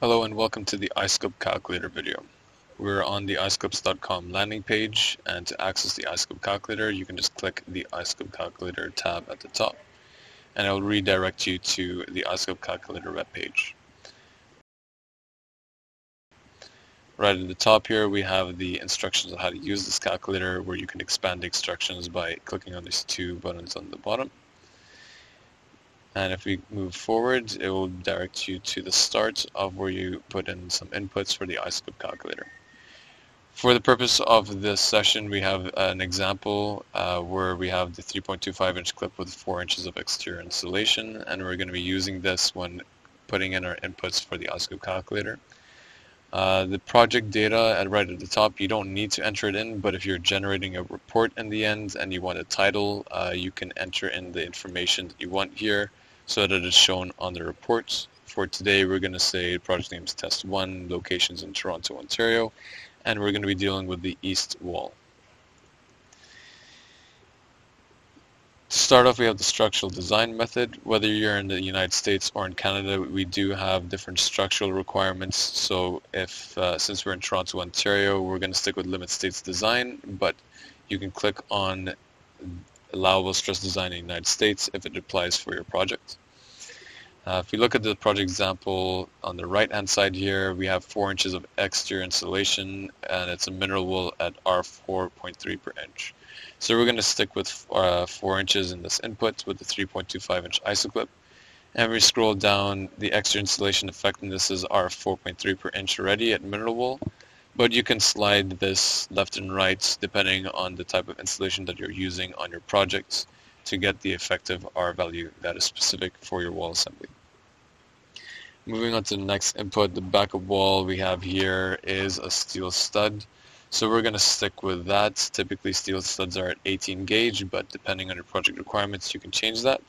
Hello and welcome to the isoclip calculator video. We're on the isoclips.com landing page and to access the isoclip calculator you can just click the isoclip calculator tab at the top and it will redirect you to the isoclip calculator webpage. Right at the top here we have the instructions on how to use this calculator where you can expand the instructions by clicking on these two buttons on the bottom. And if we move forward, it will direct you to the start of where you put in some inputs for the isoclip calculator. For the purpose of this session, we have an example uh, where we have the 3.25 inch clip with 4 inches of exterior insulation, and we're going to be using this when putting in our inputs for the isoclip calculator. Uh, the project data at right at the top, you don't need to enter it in, but if you're generating a report in the end and you want a title, uh, you can enter in the information that you want here so that it is shown on the reports. For today, we're going to say project name is Test 1, locations in Toronto, Ontario, and we're going to be dealing with the east wall. To start off, we have the structural design method. Whether you're in the United States or in Canada, we do have different structural requirements. So if, uh, since we're in Toronto, Ontario, we're going to stick with limit states design, but you can click on allowable stress design in the United States if it applies for your project. Uh, if we look at the project example on the right hand side here, we have 4 inches of exterior insulation and it's a mineral wool at R4.3 per inch. So we're going to stick with uh, 4 inches in this input with the 3.25 inch isoclip. And we scroll down, the exterior insulation effectiveness is R4.3 per inch already at mineral wool. But you can slide this left and right depending on the type of insulation that you're using on your projects to get the effective R value that is specific for your wall assembly. Moving on to the next input, the backup wall we have here is a steel stud. So we're going to stick with that. Typically steel studs are at 18 gauge, but depending on your project requirements, you can change that.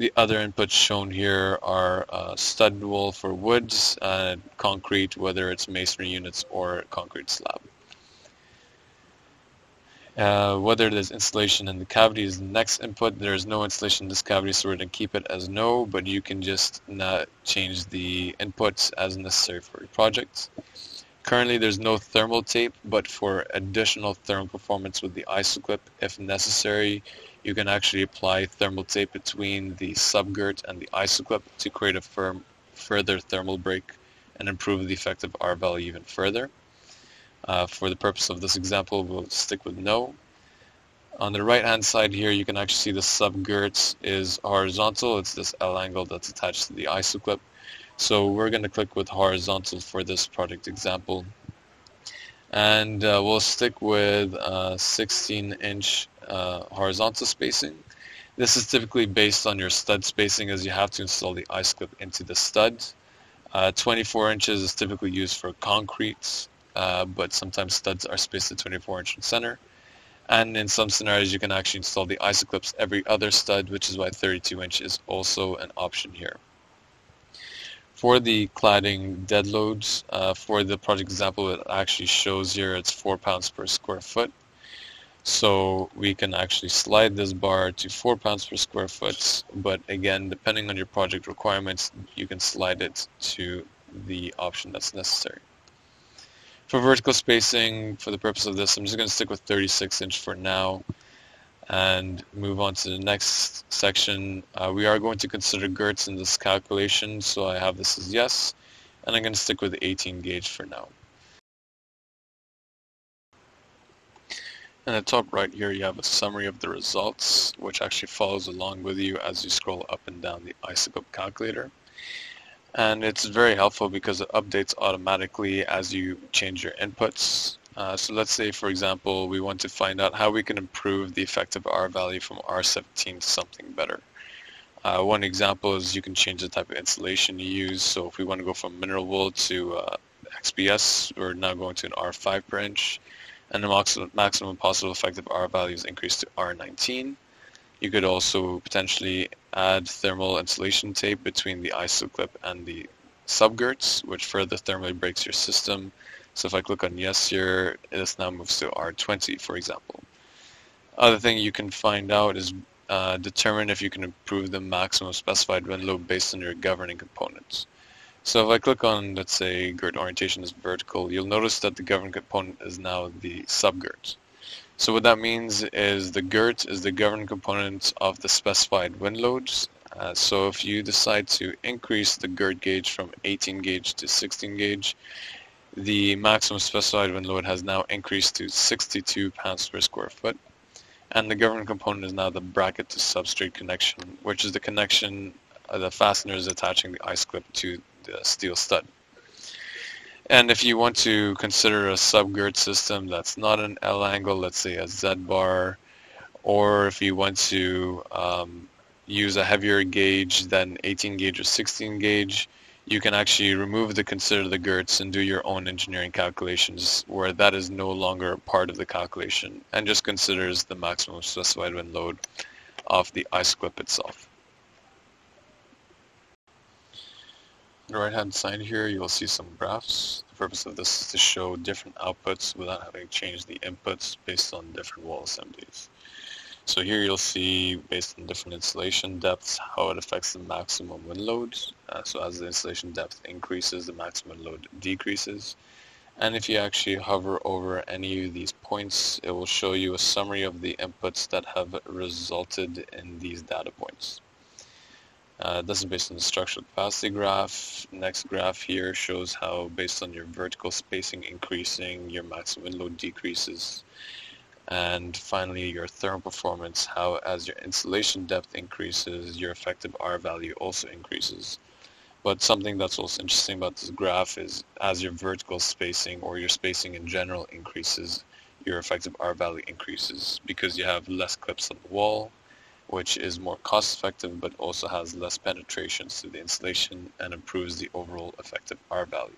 The other inputs shown here are uh, stud wall for woods, uh, concrete, whether it's masonry units or concrete slab. Uh, whether there's insulation in the cavity is the next input. There is no insulation in this cavity, so we're going to keep it as no, but you can just not change the inputs as necessary for your project. Currently, there's no thermal tape, but for additional thermal performance with the isoclip, if necessary, you can actually apply thermal tape between the subgirt and the isoclip to create a firm, further thermal break and improve the effective R value even further. Uh, for the purpose of this example, we'll stick with no. On the right hand side here, you can actually see the subgirt is horizontal. It's this L angle that's attached to the isoclip. So we're going to click with horizontal for this project example. And uh, we'll stick with uh, 16 inch uh, horizontal spacing. This is typically based on your stud spacing as you have to install the isoclip into the stud. Uh, 24 inches is typically used for concrete, uh, but sometimes studs are spaced at 24 inch in center. And in some scenarios, you can actually install the isoclips every other stud, which is why 32 inch is also an option here. For the cladding dead loads, uh, for the project example, it actually shows here it's 4 pounds per square foot. So we can actually slide this bar to 4 pounds per square foot, but again, depending on your project requirements, you can slide it to the option that's necessary. For vertical spacing, for the purpose of this, I'm just going to stick with 36 inch for now and move on to the next section. Uh, we are going to consider girts in this calculation, so I have this as yes, and I'm going to stick with 18 gauge for now. In the top right here you have a summary of the results which actually follows along with you as you scroll up and down the isoclip calculator. And it's very helpful because it updates automatically as you change your inputs. Uh, so let's say for example we want to find out how we can improve the effective R value from R17 to something better. Uh, one example is you can change the type of insulation you use. So if we want to go from mineral wool to uh, XPS, we're now going to an R5 per inch and the maximum possible effective R value is increased to R19. You could also potentially add thermal insulation tape between the isoclip and the subgirts, which further thermally breaks your system. So if I click on yes here, this now moves to R20, for example. Other thing you can find out is uh, determine if you can improve the maximum specified wind load based on your governing components. So if I click on, let's say, girt orientation is vertical, you'll notice that the govern component is now the subgirt. So what that means is the girt is the govern component of the specified wind loads. Uh, so if you decide to increase the girt gauge from 18 gauge to 16 gauge, the maximum specified wind load has now increased to 62 pounds per square foot. And the govern component is now the bracket to substrate connection, which is the connection uh, the fasteners attaching the isoclip to the steel stud. And if you want to consider a subgirt system that's not an L angle, let's say a Z bar, or if you want to um, use a heavier gauge than 18 gauge or 16 gauge, you can actually remove the consider the girts and do your own engineering calculations where that is no longer part of the calculation and just considers the maximum specified wind load of the isoclip itself. The right hand side here you'll see some graphs. The purpose of this is to show different outputs without having to change the inputs based on different wall assemblies. So here you'll see based on different insulation depths how it affects the maximum wind load. Uh, so as the insulation depth increases the maximum load decreases. And if you actually hover over any of these points it will show you a summary of the inputs that have resulted in these data points. Uh, this is based on the structural capacity graph. Next graph here shows how based on your vertical spacing increasing, your maximum load decreases. And finally, your thermal performance, how as your insulation depth increases, your effective R value also increases. But something that's also interesting about this graph is as your vertical spacing or your spacing in general increases, your effective R value increases because you have less clips on the wall, which is more cost effective but also has less penetrations to the installation and improves the overall effective R value.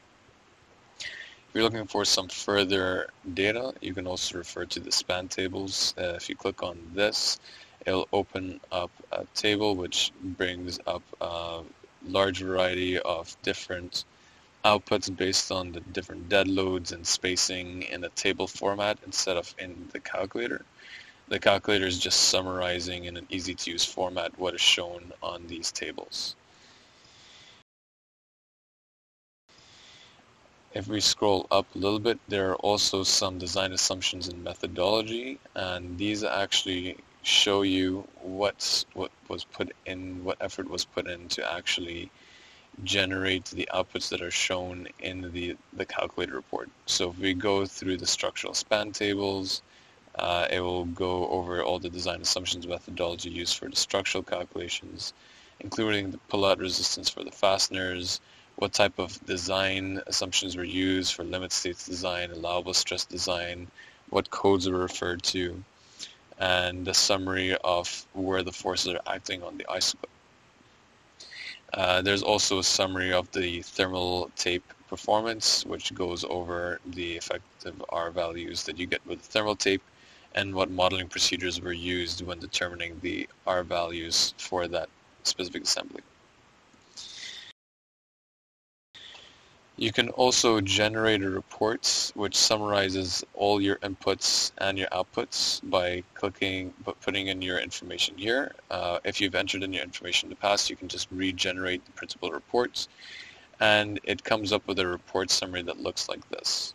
If you're looking for some further data, you can also refer to the span tables. Uh, if you click on this, it'll open up a table which brings up a large variety of different outputs based on the different dead loads and spacing in a table format instead of in the calculator. The calculator is just summarizing in an easy to use format what is shown on these tables. If we scroll up a little bit, there are also some design assumptions and methodology, and these actually show you what what was put in, what effort was put in to actually generate the outputs that are shown in the, the calculator report. So if we go through the structural span tables, uh, it will go over all the design assumptions methodology used for the structural calculations, including the pull-out resistance for the fasteners, what type of design assumptions were used for limit states design, allowable stress design, what codes are referred to, and the summary of where the forces are acting on the isoclip. Uh, there's also a summary of the thermal tape performance, which goes over the effective R values that you get with the thermal tape and what modeling procedures were used when determining the R values for that specific assembly. You can also generate a report which summarizes all your inputs and your outputs by clicking, but putting in your information here. Uh, if you've entered in your information in the past, you can just regenerate the principal reports and it comes up with a report summary that looks like this.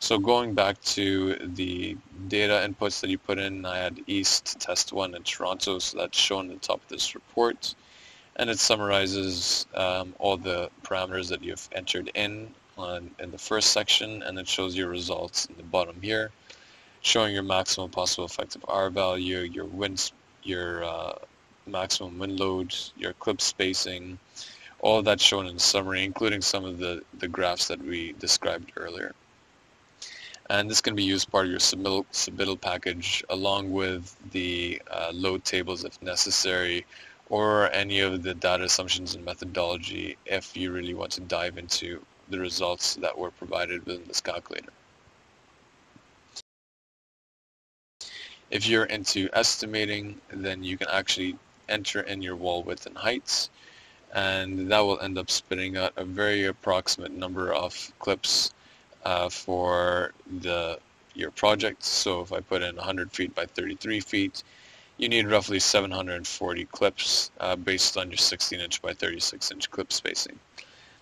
So going back to the data inputs that you put in, I had East, Test 1, in Toronto, so that's shown at the top of this report. And it summarizes um, all the parameters that you've entered in on, in the first section, and it shows your results in the bottom here, showing your maximum possible effective R value, your wind, your uh, maximum wind load, your clip spacing, all of that's shown in summary, including some of the, the graphs that we described earlier and this can be used part of your submittal, submittal package along with the uh, load tables if necessary or any of the data assumptions and methodology if you really want to dive into the results that were provided within this calculator. If you're into estimating, then you can actually enter in your wall width and heights, and that will end up spitting out a very approximate number of clips uh, for the your project. So if I put in 100 feet by 33 feet, you need roughly 740 clips uh, based on your 16 inch by 36 inch clip spacing.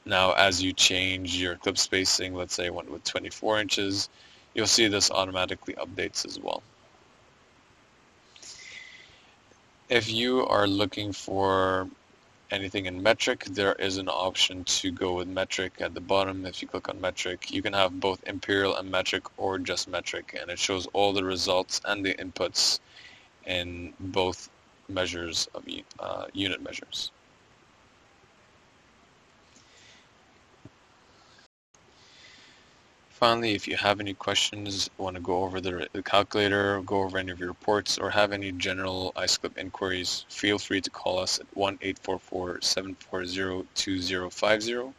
Now as you change your clip spacing, let's say I went with 24 inches, you'll see this automatically updates as well. If you are looking for anything in metric, there is an option to go with metric at the bottom. If you click on metric, you can have both imperial and metric or just metric, and it shows all the results and the inputs in both measures of uh, unit measures. Finally, if you have any questions, want to go over the, calculator, go over any of your reports, or have any general IsoClip inquiries, feel free to call us at 1-844-740-2050,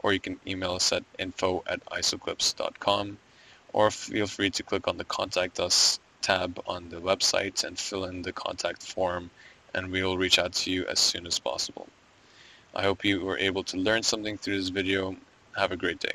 or you can email us at info at isoclips.com, or feel free to click on the Contact Us tab on the website and fill in the contact form, and we will reach out to you as soon as possible. I hope you were able to learn something through this video. Have a great day.